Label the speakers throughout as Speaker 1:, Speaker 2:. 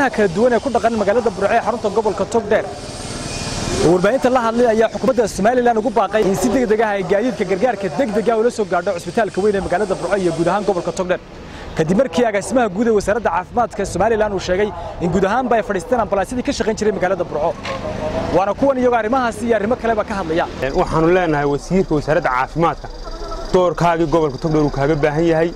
Speaker 1: dadweynaha kala duwan ee ku dhaqan magaalada burco ee xarunta gobolka togdheer. Oo warbaahinta la hadlay ayaa xukuumadda somalilan ugu baaqay in si degdeg ah ay gaadiidka gargaarka degdega ula soo gaadho cusbitaalka weyn ee magaalada burco iyo guud ahaan gobolka togdheer. Kadib markii agaasimaha guud ee wasaaradda caafimaadka somalilan uu sheegay in guud ahaanba ay fadhiisteen ambalaasyadii ka shaqayn jiray magaalada burco. Waana kuwan iyagoo arrimahaasi iyo arrimo kaleba ka hadlaya.
Speaker 2: Waxaanu leenahay wasiirka wasaaradda caafimaadka doorkaagii gobolka togdheer uu kaaga baahan yahay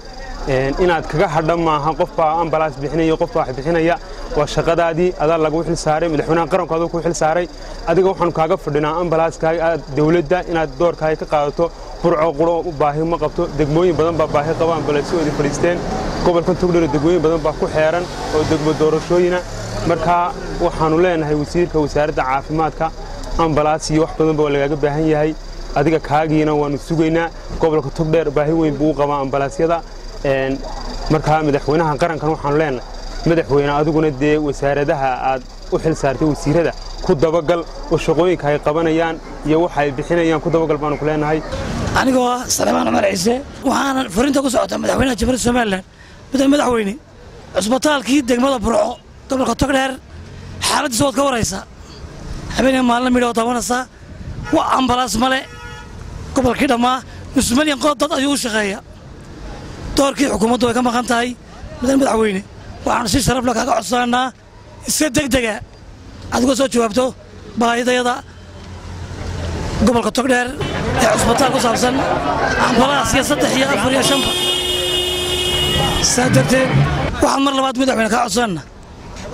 Speaker 2: inaad kaga hadha maaha qofbaa ambalaas bixinaya qofbaa wax bixinaya waa shaqadaadii adaa lagu xil saaray madaxweynaha qaranku aduu ku xil saaray. Adiga waxaanu kaaga fadhinaa ambalaaskaaga dawladda inaad doorkaaga ka qaadato burco baahi ma qabto degmooyin badan baa baahi qaba ambalaasyadoodii fadhiisteen. Gobolkan togdheer degmooyin badan baa ku xeeran oo degmo doorashooyina. Markaa waxaanu leenahay wasiirka wasaaradda caafimaadka ambalaas iyo wax badan baa lagaaga baahan yahay. Adiga kaagiina waanu sugaynaa. Gobolka togdheer baahi weyn buu u qabaa ambalaasyada markaa madaxweynaha qarankan waxaanu leenahay madaxweyne adiguna dee wasaaradaha aad u xil saartay wasiirada ku dabagal oo shaqooyinka ay qabanayaan iyo waxa ay bixinayaan ku dabagal baanu ku leenahay.
Speaker 3: Anigoo ah saleemaan cumar ciise waxaana furinta ku socota madaxweynaha jamhuuriyadda somalilan mudan madaxweyne cusbitaalkii degmada burco gobolka togdheer xaaladdiisa waad ka waraysaa habeenii maalin midha oo daawanaysaa waa ambalaas male. Gobolkii dhammaa nus milyan qodob dad ayuu u shaqeeya doorkii xukuumaddu way ka maqan tahay mudan madaxweyne waxaanu si sharaf leh kaaga codsanaynaa iska degdega adigoo soo jawaabto baahidayada gobolka togdheer ee cusbitaal ku saabsan ambalaas iyo saddex iyo afar iyo shanba. Saa darteed waxaan mar labaad madaxweyne kaa codsanayna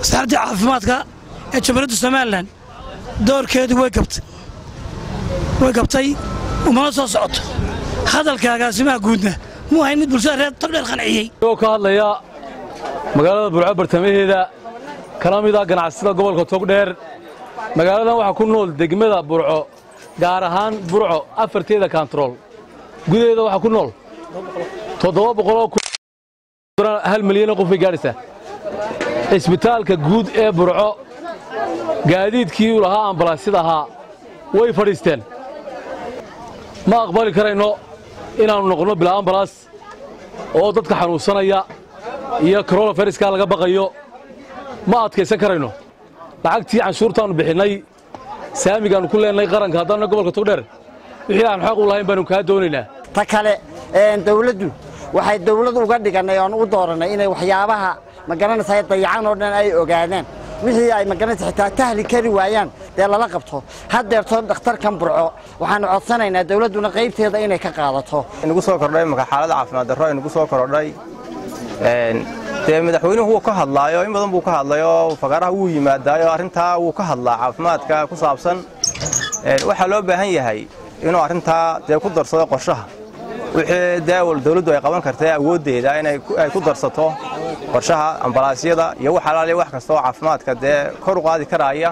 Speaker 3: wasaaraddii caafimaadka ee jamhuuriyadda somalilan doorkeedu way gabtay. Way gabtay umana soo socoto hadalka agaasimaha guudna muu hayn mid bulshada reer togdheer qanciyey
Speaker 4: magaalada burco bartamaheeda kala mida ganacsida gobolka togdheer magaaladan waxaa ku nool degmada burco gaar ahaan burco afarteeda kantarool. Gudaheeda waxaa ku nool hal milyanoo qof bay gaadhaysaa cisbitaalka guud ee burco gaadiidkii uu lahaa ambalaasyada ahaa way fadhiisteen. Ma aqbali karayno inaannu noqonno bilaa ambalaas oo dadka xanuunsanaya iyo koronafayraskaa laga baqayo. Ma adkaysan karayno? Lacagtii canshuurtaannu bixinnay saamigaannu ku leenahay qaranka haddaanna gobolka togdheer wixii aan xaq u lahayn baannu kaa doonaynaa.
Speaker 5: Ta kale dawladdu waxay dawlad uga dhigannay oon u doorannay inay waxyaabaha ma garanaysaa dayacan oo dhan ay ogaadaan wixii ay magaranaysa xitaa tahli kari waayaan dee lala qabto. Haddeerto dhakhtarkan burco waxaannu codsanaynaa dawladduna qaybteeda inay ka qaadato.
Speaker 6: Nagu soo kordhay marka xaalada caafimaad darro ay nagu soo kordhay dee madaxweynuhu wuu ka hadlaayo in badan buu ka hadlayo fagaaraha wuu yimaadaayo arrintaa wuu ka hadlaa caafimaadka ku saabsan. Waxaa loo baahan yahay inuu arrintaa dee ku darsado qorshaha. Wixii dee dawladdu ay qaban kartay awooddeeda inay ku darsato qorshaha ambalaasyada iyo wax wax kasta oo caafimaadka dee kor u qaadi karaaya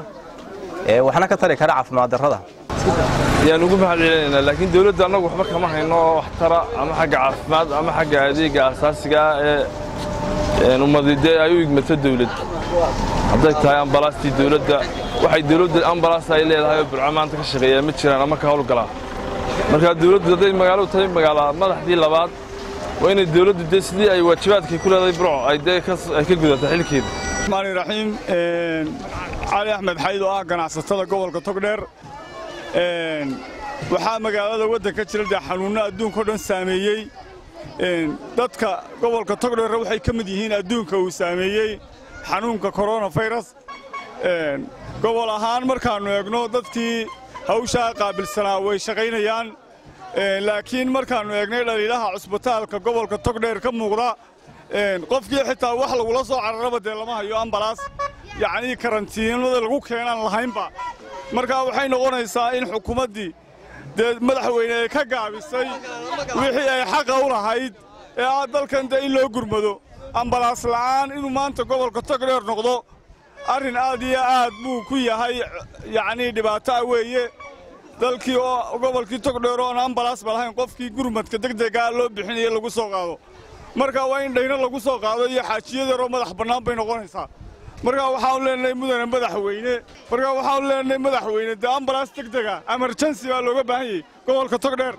Speaker 6: waxna ka tari kara caafimaad darrada
Speaker 7: yaan ugu mahad celinaynaa laakiin dawladda annagu waxba kama hayno wax tara ama xagga caafimaad ama xagga adeega asaasiga ee ummadi dee ay u igmato dawlad hadday tahay ambalaastii dawladda waxay dawladda ambalaas ay leedahay oo burco maanta ka shaqeeyaa ma jiraan ama ka howlgalaa markaa dawladdu hadday magaaladu tahay magaala madaxdii labaad waa inay dawladdu dee sidii ay waajibaadkay ku leedahay burco ay dee ay ka gudato xilkeeda
Speaker 8: raxiim cali axmed xayd oo ah ganacsatada gobolka togdheer waxaa magaalada waddanka jira dee xanuunno adduunka o dhan saameeyey. Dadka gobolka togdheer waxay ka mid yihiin adduunka uu saameeyey xanuunka koronafayras gobol ahaan markaannu eegno dadkii hawshaa qaabilsanaa way shaqaynayaan. Laakiin markaannu eegnay dhaliilaha cusbitaalka gobolka togdheer ka muuqda qofkii xitaa wax lagula soo cararaba dee lama hayo ambalaas. Yacnii karantiinada lagu keenaan lahaynba markaa waxay noqonaysaa in xukuumaddii dee madaxweyne ay ka gaabisay wixii ay xaqa u lahayd ee ah dalkan dee in loo gurmado ambalaas la'aan inuu maanta gobolka togdheer noqdo arrin aad iyo aad buu ku yahay yacnii dhibaataa weeye. Dalkii oo gobolkii togdheer oon ambalaasba lahayn qofkii gurmadka degdegaa loo bixinaya lagu soo qaado. Marka waa in dhayno lagu soo qaado iyo xaajiyadeeroo madax bannaan bay noqonaysaa markaa waxaanu leenahay mudane madaxweyne markaa waxaanu leenahay madaxweyne dee ambalaas degdega emerjensi baa looga baahan yahay gobolka togdheer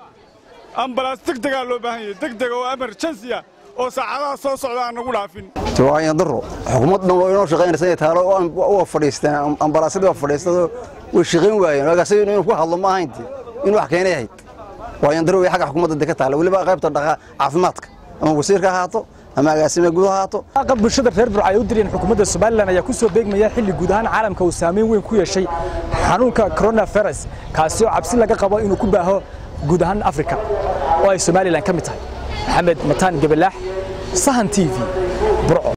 Speaker 8: ambalaas degdegaa loo baahan yahay degdega oo emerjensiya oo saacadaha soo socda aan nagu dhaafin.
Speaker 9: Waayan daro xukuumad dhan oo inoo shaqaynaysa inay taalo? Waa fadhiisteen ambalaasadii waa fadhiistado way shaqayn waayeen. Agaasi inuu ku hadlo ma ahaynti inuu wax keenay ahayd. Waayan daro way xagga xukuumadda de ka taala weliba qaybta caafimaadka. Ama wasiirka ahaato ama agaasime guud ahaato
Speaker 1: aqab bulshada reer burco ay u direen xukuumadda somalilan ayaa ku beegmaya xilli guud ahaan caalamka uu saameyn weyn ku yeeshay xanuunka coronavirus kaasi oo cabsi laga qabo inuu ku baaho guud ahaan afrika. Oo ay somalilan ka mid tahay maxamed mataan gabalaax sahan t v burco